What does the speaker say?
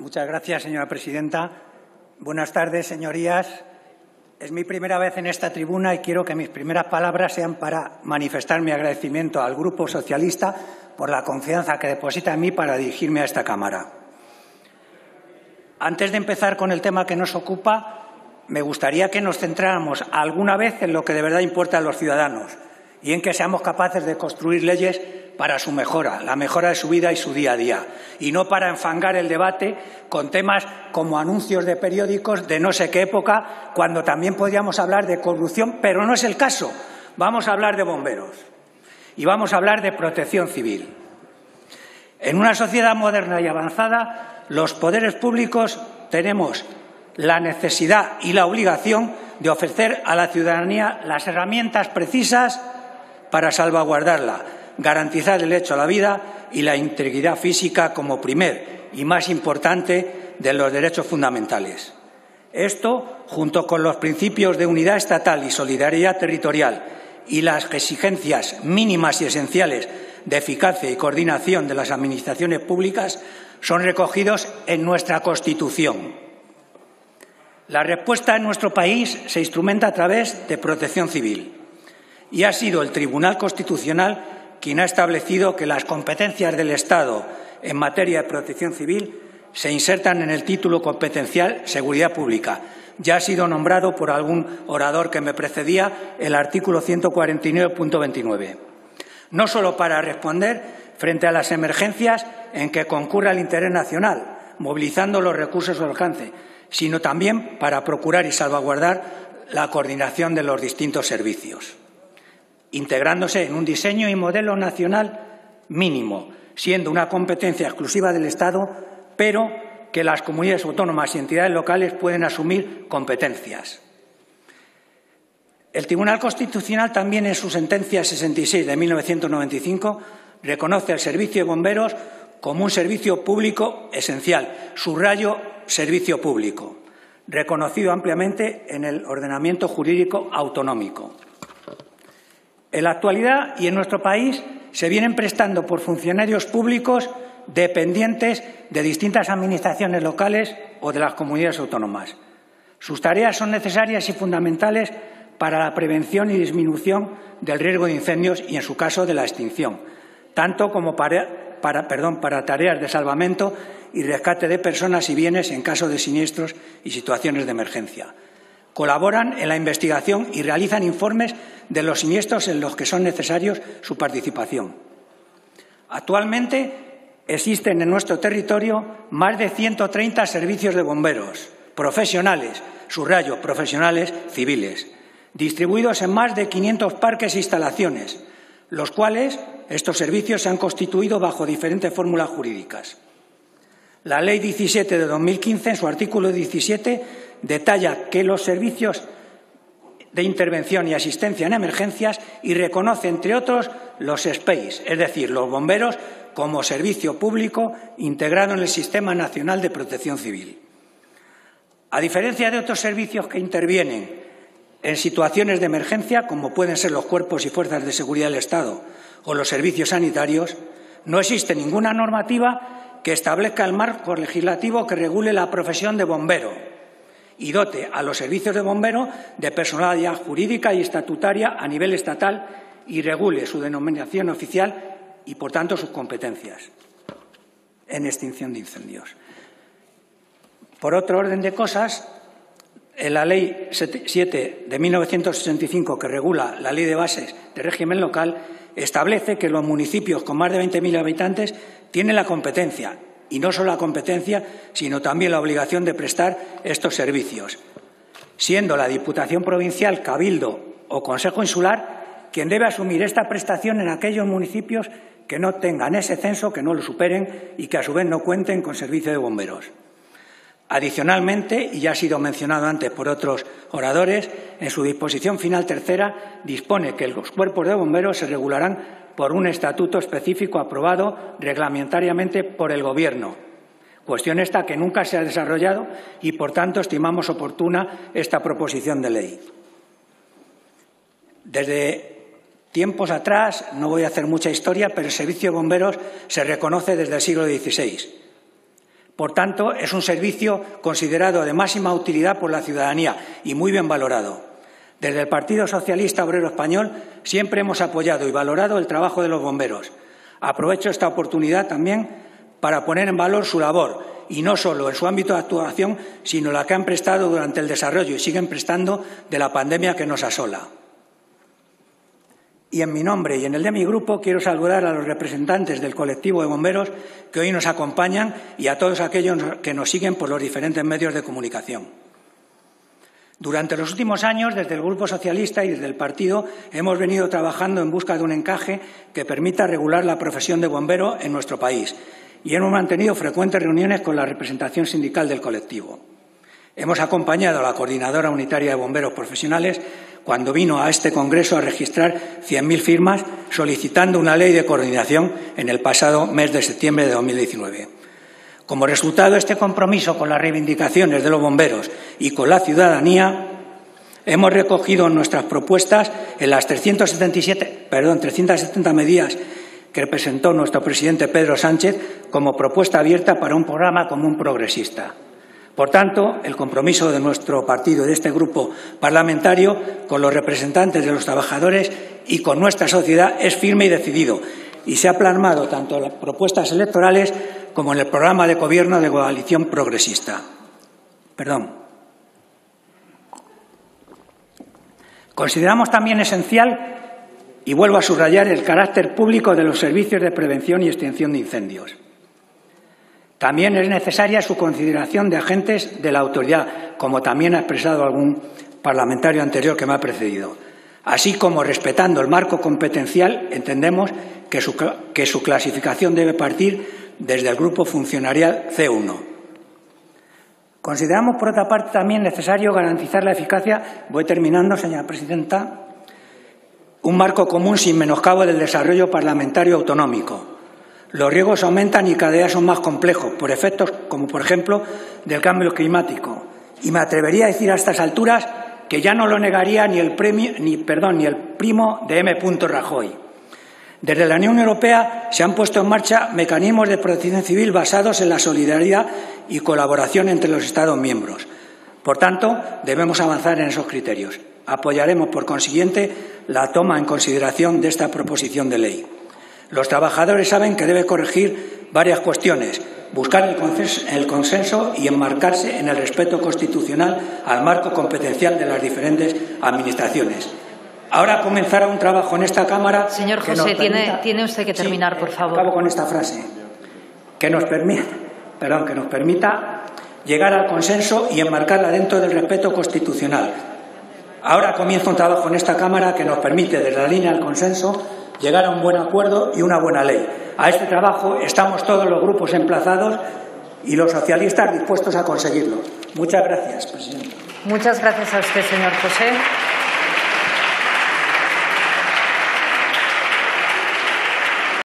Muchas gracias, señora presidenta. Buenas tardes, señorías. Es mi primera vez en esta tribuna y quiero que mis primeras palabras sean para manifestar mi agradecimiento al Grupo Socialista por la confianza que deposita en mí para dirigirme a esta Cámara. Antes de empezar con el tema que nos ocupa, me gustaría que nos centráramos alguna vez en lo que de verdad importa a los ciudadanos y en que seamos capaces de construir leyes para su mejora, la mejora de su vida y su día a día, y no para enfangar el debate con temas como anuncios de periódicos de no sé qué época, cuando también podríamos hablar de corrupción, pero no es el caso. Vamos a hablar de bomberos y vamos a hablar de protección civil. En una sociedad moderna y avanzada, los poderes públicos tenemos la necesidad y la obligación de ofrecer a la ciudadanía las herramientas precisas para salvaguardarla, garantizar el derecho a la vida y la integridad física como primer y más importante de los derechos fundamentales. Esto, junto con los principios de unidad estatal y solidaridad territorial y las exigencias mínimas y esenciales de eficacia y coordinación de las administraciones públicas, son recogidos en nuestra Constitución. La respuesta en nuestro país se instrumenta a través de protección civil y ha sido el Tribunal Constitucional quien ha establecido que las competencias del Estado en materia de protección civil se insertan en el título competencial Seguridad Pública. Ya ha sido nombrado por algún orador que me precedía el artículo 149.29. No solo para responder frente a las emergencias en que concurra el interés nacional, movilizando los recursos al alcance, sino también para procurar y salvaguardar la coordinación de los distintos servicios integrándose en un diseño y modelo nacional mínimo, siendo una competencia exclusiva del Estado, pero que las comunidades autónomas y entidades locales pueden asumir competencias. El Tribunal Constitucional también en su sentencia 66 de 1995 reconoce al servicio de bomberos como un servicio público esencial, subrayo servicio público, reconocido ampliamente en el ordenamiento jurídico autonómico. En la actualidad y en nuestro país se vienen prestando por funcionarios públicos dependientes de distintas administraciones locales o de las comunidades autónomas. Sus tareas son necesarias y fundamentales para la prevención y disminución del riesgo de incendios y, en su caso, de la extinción, tanto como para, perdón, para tareas de salvamento y rescate de personas y bienes en caso de siniestros y situaciones de emergencia. Colaboran en la investigación y realizan informes de los siniestros en los que son necesarios su participación. Actualmente existen en nuestro territorio más de 130 servicios de bomberos profesionales, subrayo, profesionales civiles, distribuidos en más de 500 parques e instalaciones, los cuales estos servicios se han constituido bajo diferentes fórmulas jurídicas. La Ley 17 de 2015, en su artículo 17, detalla que los servicios de intervención y asistencia en emergencias y reconoce, entre otros, los SPEIS, es decir, los bomberos como servicio público integrado en el Sistema Nacional de Protección Civil. A diferencia de otros servicios que intervienen en situaciones de emergencia, como pueden ser los cuerpos y fuerzas de seguridad del Estado o los servicios sanitarios, no existe ninguna normativa que establezca el marco legislativo que regule la profesión de bombero y dote a los servicios de bomberos de personalidad jurídica y estatutaria a nivel estatal y regule su denominación oficial y, por tanto, sus competencias en extinción de incendios. Por otro orden de cosas, en la Ley 7 de 1965, que regula la Ley de Bases de Régimen Local, establece que los municipios con más de 20.000 habitantes tienen la competencia y no solo la competencia, sino también la obligación de prestar estos servicios, siendo la Diputación Provincial, Cabildo o Consejo Insular quien debe asumir esta prestación en aquellos municipios que no tengan ese censo, que no lo superen y que a su vez no cuenten con servicio de bomberos. Adicionalmente, y ya ha sido mencionado antes por otros oradores, en su disposición final tercera dispone que los cuerpos de bomberos se regularán por un estatuto específico aprobado reglamentariamente por el Gobierno. Cuestión esta que nunca se ha desarrollado y, por tanto, estimamos oportuna esta proposición de ley. Desde tiempos atrás, no voy a hacer mucha historia, pero el servicio de bomberos se reconoce desde el siglo XVI. Por tanto, es un servicio considerado de máxima utilidad por la ciudadanía y muy bien valorado. Desde el Partido Socialista Obrero Español siempre hemos apoyado y valorado el trabajo de los bomberos. Aprovecho esta oportunidad también para poner en valor su labor, y no solo en su ámbito de actuación, sino la que han prestado durante el desarrollo y siguen prestando de la pandemia que nos asola. Y en mi nombre y en el de mi grupo quiero saludar a los representantes del colectivo de bomberos que hoy nos acompañan y a todos aquellos que nos siguen por los diferentes medios de comunicación. Durante los últimos años, desde el Grupo Socialista y desde el Partido, hemos venido trabajando en busca de un encaje que permita regular la profesión de bombero en nuestro país y hemos mantenido frecuentes reuniones con la representación sindical del colectivo. Hemos acompañado a la Coordinadora Unitaria de Bomberos Profesionales cuando vino a este Congreso a registrar 100.000 firmas solicitando una ley de coordinación en el pasado mes de septiembre de 2019. Como resultado de este compromiso con las reivindicaciones de los bomberos y con la ciudadanía, hemos recogido nuestras propuestas en las 377, perdón, 370 medidas que presentó nuestro presidente Pedro Sánchez como propuesta abierta para un programa común progresista. Por tanto, el compromiso de nuestro partido y de este grupo parlamentario con los representantes de los trabajadores y con nuestra sociedad es firme y decidido y se ha plasmado tanto en las propuestas electorales como en el programa de gobierno de coalición progresista. Perdón. Consideramos también esencial y vuelvo a subrayar el carácter público de los servicios de prevención y extinción de incendios. También es necesaria su consideración de agentes de la autoridad, como también ha expresado algún parlamentario anterior que me ha precedido. Así como respetando el marco competencial, entendemos que su, que su clasificación debe partir desde el grupo funcionarial C1. Consideramos, por otra parte, también necesario garantizar la eficacia, voy terminando, señora presidenta, un marco común sin menoscabo del desarrollo parlamentario autonómico los riesgos aumentan y cada día son más complejos, por efectos como, por ejemplo, del cambio climático. Y me atrevería a decir a estas alturas que ya no lo negaría ni el, premio, ni, perdón, ni el primo de M. Rajoy. Desde la Unión Europea se han puesto en marcha mecanismos de protección civil basados en la solidaridad y colaboración entre los Estados miembros. Por tanto, debemos avanzar en esos criterios. Apoyaremos, por consiguiente, la toma en consideración de esta proposición de ley. Los trabajadores saben que debe corregir varias cuestiones, buscar el consenso, y enmarcarse en el respeto constitucional al marco competencial de las diferentes administraciones. Ahora comenzará un trabajo en esta Cámara. Señor José, tiene, usted que terminar, por favor. Acabo con esta frase. Que nos, permita, perdón, que nos permita llegar al consenso y enmarcarla dentro del respeto constitucional. Ahora comienza un trabajo en esta Cámara que nos permite, desde la línea del consenso, llegar a un buen acuerdo y una buena ley. A este trabajo estamos todos los grupos emplazados y los socialistas dispuestos a conseguirlo. Muchas gracias, presidente. Muchas gracias a usted, señor José.